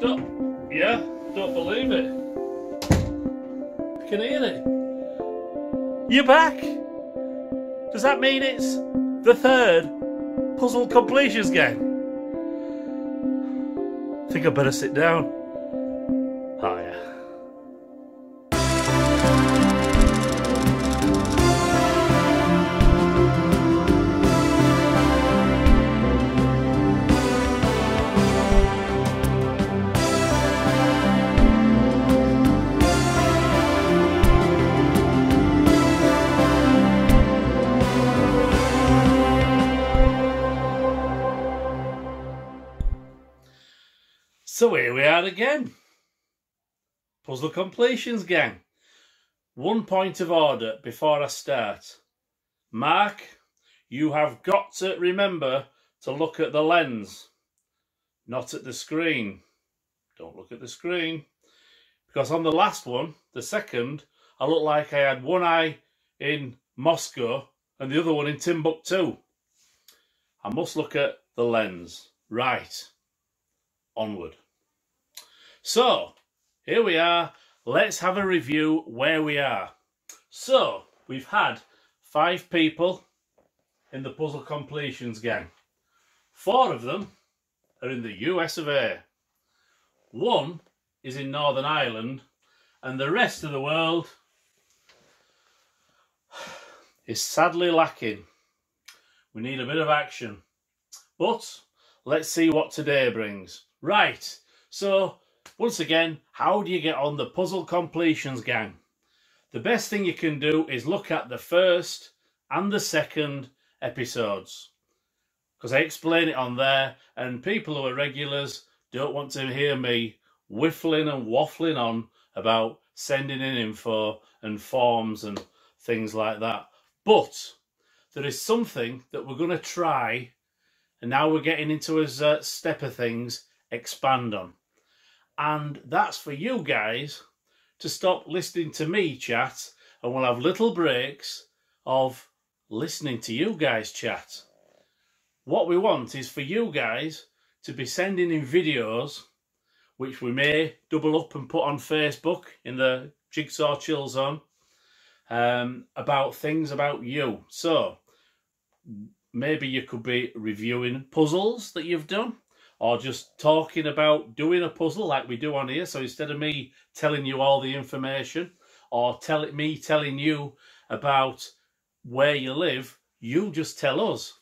Don't, yeah, don't believe it. I can hear it. You're back. Does that mean it's the third puzzle completions gang? I think I better sit down. So here we are again. Puzzle completions gang. One point of order before I start. Mark, you have got to remember to look at the lens, not at the screen. Don't look at the screen. Because on the last one, the second, I looked like I had one eye in Moscow and the other one in Timbuktu. I must look at the lens. Right. Onward. So, here we are. Let's have a review where we are. So, we've had five people in the puzzle completions gang. Four of them are in the US of A. One is in Northern Ireland, and the rest of the world is sadly lacking. We need a bit of action. But let's see what today brings. Right, so once again, how do you get on the puzzle completions gang? The best thing you can do is look at the first and the second episodes. Because I explain it on there, and people who are regulars don't want to hear me whiffling and waffling on about sending in info and forms and things like that. But there is something that we're going to try, and now we're getting into a step of things, expand on. And that's for you guys to stop listening to me chat and we'll have little breaks of listening to you guys chat. What we want is for you guys to be sending in videos, which we may double up and put on Facebook in the Jigsaw Chill Zone, um, about things about you. So maybe you could be reviewing puzzles that you've done or just talking about doing a puzzle like we do on here. So instead of me telling you all the information or tell me telling you about where you live, you just tell us.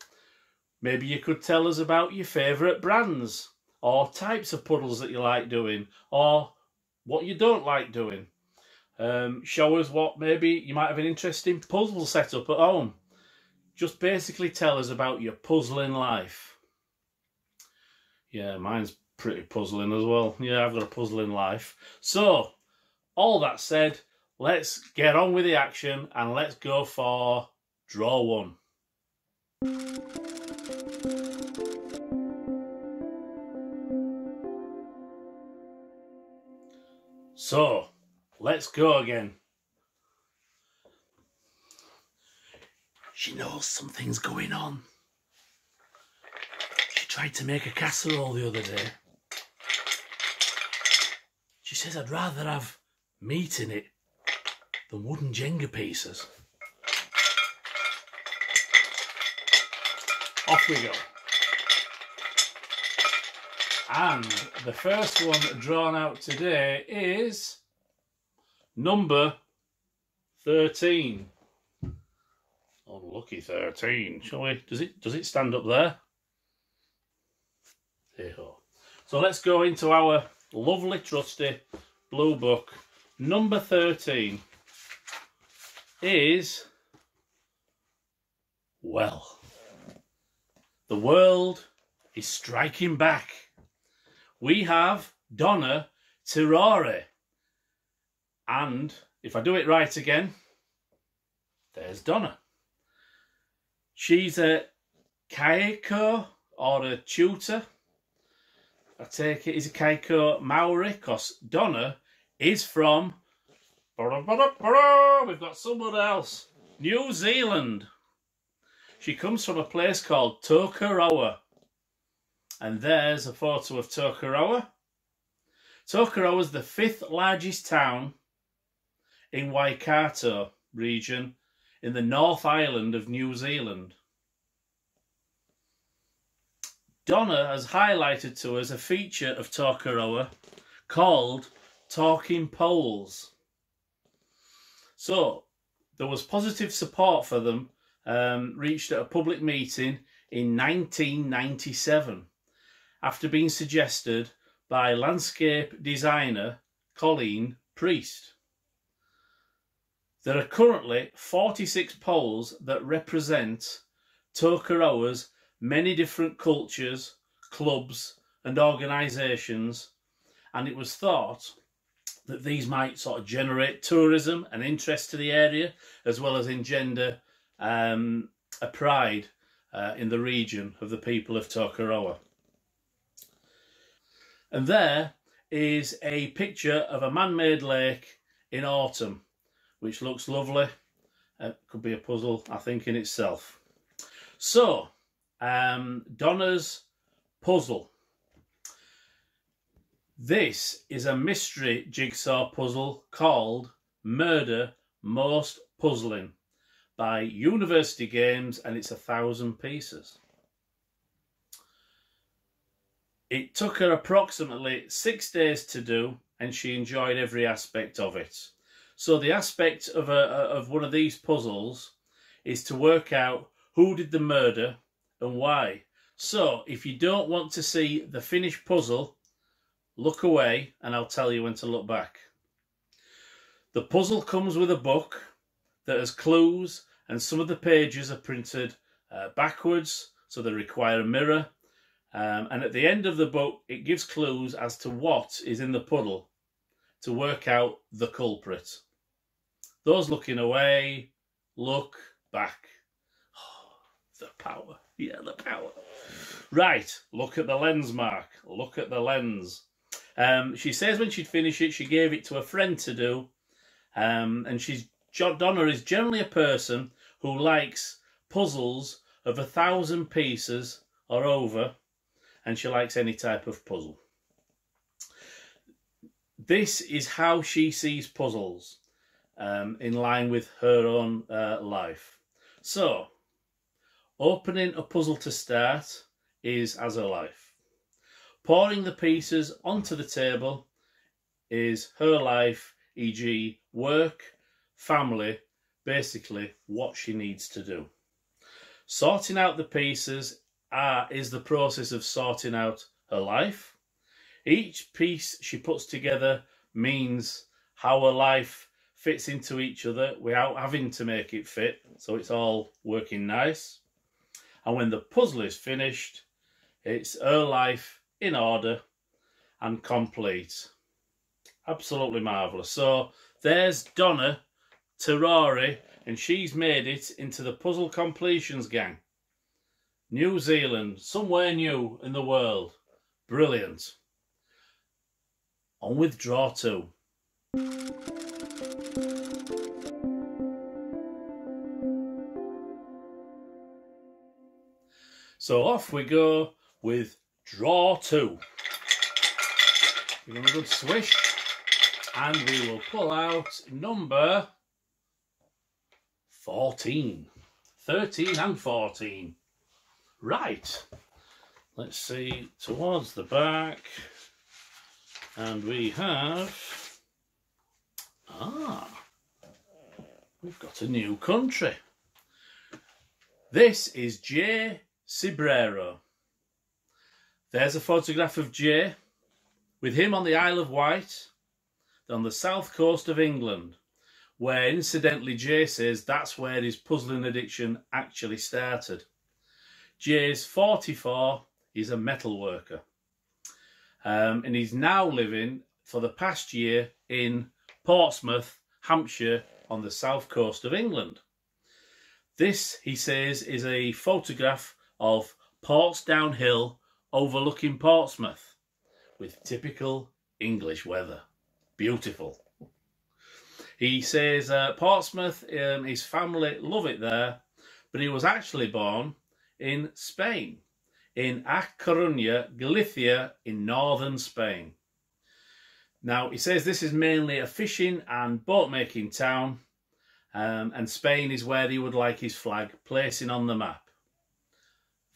Maybe you could tell us about your favourite brands or types of puzzles that you like doing or what you don't like doing. Um, show us what maybe you might have an interesting puzzle set up at home. Just basically tell us about your puzzling life. Yeah, mine's pretty puzzling as well. Yeah, I've got a puzzling life. So, all that said, let's get on with the action and let's go for draw one. So, let's go again. She knows something's going on tried to make a casserole the other day. She says I'd rather have meat in it than wooden Jenga pieces. Off we go. And the first one drawn out today is number 13. Unlucky 13. Shall we? Does it does it stand up there? Hey-ho. So let's go into our lovely trusty blue book. Number 13 is, well, the world is striking back. We have Donna Tirore. And if I do it right again, there's Donna. She's a kaiako or a tutor I take it is a kaiako Maori because Donna is from. We've got someone else. New Zealand. She comes from a place called Tokoroa. And there's a photo of Tokoroa. Tokoroa is the fifth largest town in Waikato region in the North Island of New Zealand. Donna has highlighted to us a feature of Tokoroa called Talking Poles. So, there was positive support for them um, reached at a public meeting in 1997 after being suggested by landscape designer Colleen Priest. There are currently 46 poles that represent Tokoroa's many different cultures, clubs, and organisations, and it was thought that these might sort of generate tourism and interest to the area, as well as engender um, a pride uh, in the region of the people of Tokoroa. And there is a picture of a man-made lake in autumn, which looks lovely. It uh, could be a puzzle, I think, in itself. So, um, Donna's puzzle. This is a mystery jigsaw puzzle called Murder Most Puzzling by University Games and it's a thousand pieces. It took her approximately six days to do and she enjoyed every aspect of it. So the aspect of, a, of one of these puzzles is to work out who did the murder and why. So if you don't want to see the finished puzzle, look away and I'll tell you when to look back. The puzzle comes with a book that has clues and some of the pages are printed uh, backwards so they require a mirror um, and at the end of the book it gives clues as to what is in the puddle to work out the culprit. Those looking away, look back. Oh, the power. Yeah, the power. Right, look at the lens mark. Look at the lens. Um, she says when she'd finished it, she gave it to a friend to do. Um, and she's Donna is generally a person who likes puzzles of a thousand pieces or over, and she likes any type of puzzle. This is how she sees puzzles um, in line with her own uh, life. So, opening a puzzle to start is as a life. Pouring the pieces onto the table is her life, e.g., work, family, basically what she needs to do. Sorting out the pieces uh, is the process of sorting out her life. Each piece she puts together means how her life fits into each other without having to make it fit, so it's all working nice. And when the puzzle is finished, it's her life in order and complete. Absolutely marvellous. So there's Donna Terrari, and she's made it into the Puzzle Completions gang. New Zealand, somewhere new in the world. Brilliant. On with draw two. So off we go with draw two. Give them a good swish and we will pull out number 14. 13 and 14. Right. Let's see towards the back. And we have... Ah. We've got a new country. This is Jay Cibrero. There's a photograph of Jay with him on the Isle of Wight on the south coast of England where incidentally Jay says that's where his puzzling addiction actually started. Jay's 44, he's a metal worker. Um, and he's now living for the past year in Portsmouth, Hampshire, on the south coast of England. This, he says, is a photograph of Portsdown Hill overlooking Portsmouth with typical English weather. Beautiful. He says uh, Portsmouth, um, his family love it there, but he was actually born in Spain, in A Coruña, Galicia, in northern Spain. Now, he says this is mainly a fishing and boat making town, um, and Spain is where he would like his flag placing on the map.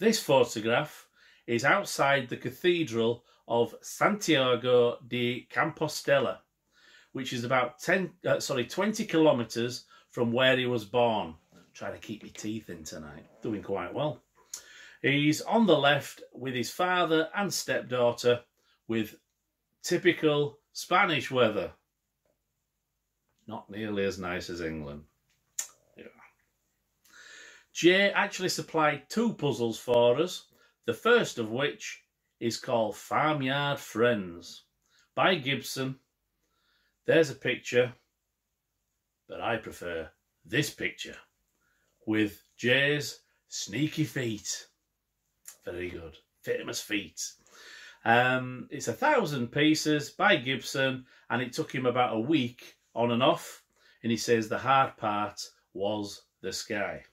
This photograph is outside the Cathedral of Santiago de Compostela, which is about 10, uh, sorry, 20 kilometres from where he was born. Trying to keep my teeth in tonight. Doing quite well. He's on the left with his father and stepdaughter with typical Spanish weather. Not nearly as nice as England. Jay actually supplied two puzzles for us, the first of which is called Farmyard Friends by Gibson. There's a picture, but I prefer this picture with Jay's sneaky feet. Very good. Famous feet. Um, it's a thousand pieces by Gibson, and it took him about a week on and off. And he says the hard part was the sky.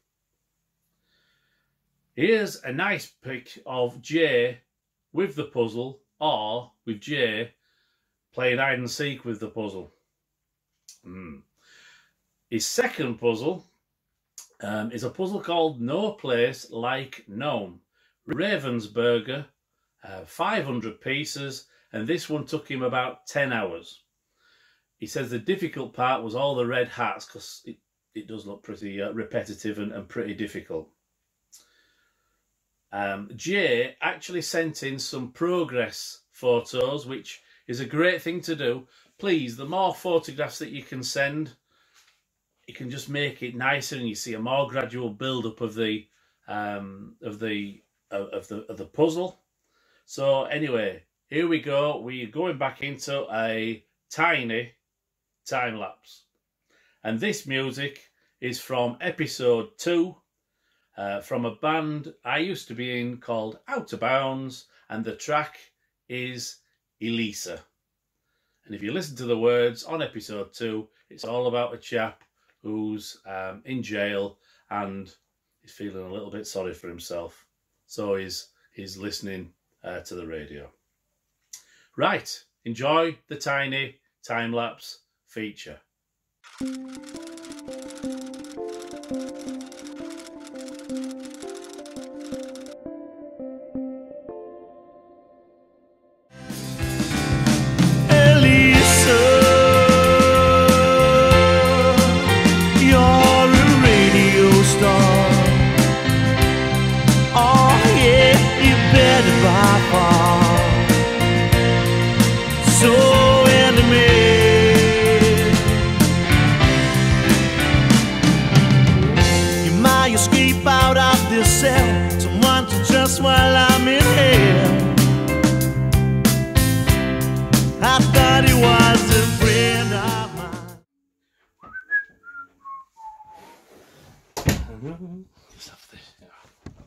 Here's a nice pic of Jay with the puzzle, or with Jay playing hide and seek with the puzzle. Mm. His second puzzle um, is a puzzle called No Place Like Gnome. Ravensburger, uh, 500 pieces, and this one took him about 10 hours. He says the difficult part was all the red hats because it, it does look pretty uh, repetitive and, and, pretty difficult. Um, Jay actually sent in some progress photos, which is a great thing to do. Please, the more photographs that you can send, you can just make it nicer and you see a more gradual build up of the um, of the of the of the puzzle. So anyway, here we go. We're going back into a tiny time lapse. And this music is from episode two uh, from a band I used to be in called Out of Bounds, and the track is Elisa. And if you listen to the words on episode two, it's all about a chap who's um, in jail and is feeling a little bit sorry for himself. So he's, he's listening uh, to the radio. Right, enjoy the tiny time lapse feature.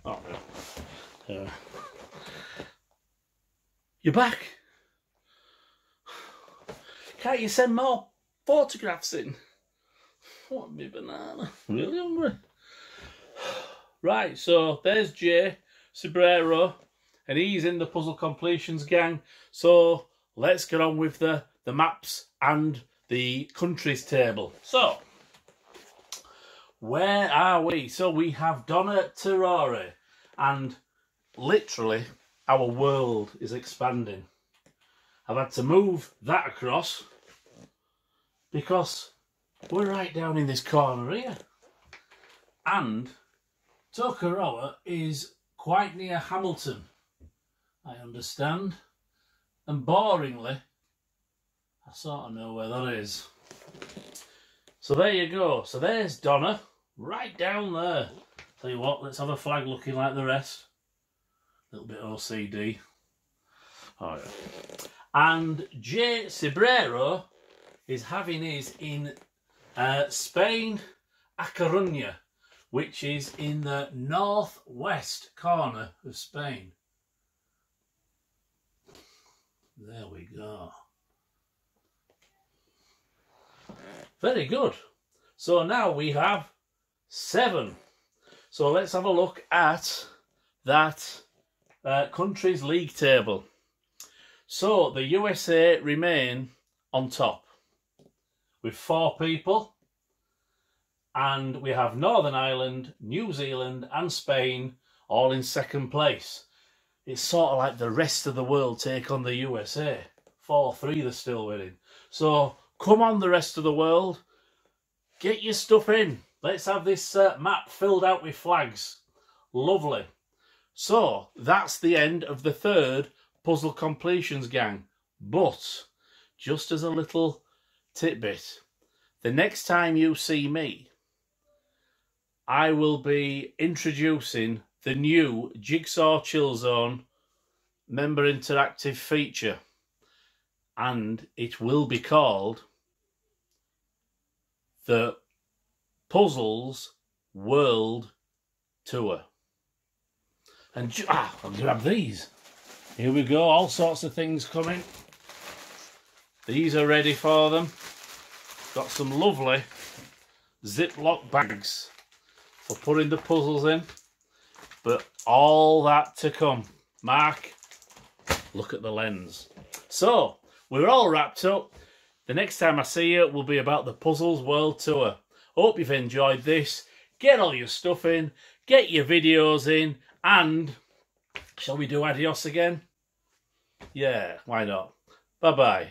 Oh, uh, you're back. Can't you send more photographs in? What me banana? Really hungry. Right, so there's Jay Cibrero, and he's in the puzzle completions gang. So let's get on with the, the maps and the countries table. So, where are we? So we have Donna Terrore, and literally our world is expanding. I've had to move that across because we're right down in this corner here. And Tokoroa is quite near Hamilton, I understand. And boringly, I sort of know where that is. So there you go. So there's Donna, right down there. Tell you what, let's have a flag looking like the rest. A little bit OCD. Oh, yeah. And Jay Cibrero is having his in uh, Spain, A Coruña, which is in the northwest corner of Spain. There we go. Very good. So now we have seven. So let's have a look at that uh, countries league table. So the USA remain on top with four people. And we have Northern Ireland, New Zealand, and Spain all in second place. It's sort of like the rest of the world take on the USA. 4 3 they're still winning. So come on, the rest of the world. Get your stuff in. Let's have this uh, map filled out with flags. Lovely. So that's the end of the third puzzle completions gang. But just as a little tidbit, the next time you see me, I will be introducing the new Jigsaw Chill Zone member interactive feature and it will be called the Puzzles World Tour. And ah, I'll grab these. Here we go, all sorts of things coming. These are ready for them. Got some lovely Ziploc bags for putting the puzzles in. But all that to come. Mark, look at the lens. So, we're all wrapped up. The next time I see you will be about the Puzzles World Tour. Hope you've enjoyed this. Get all your stuff in, get your videos in, and shall we do adios again? Yeah, why not? Bye-bye.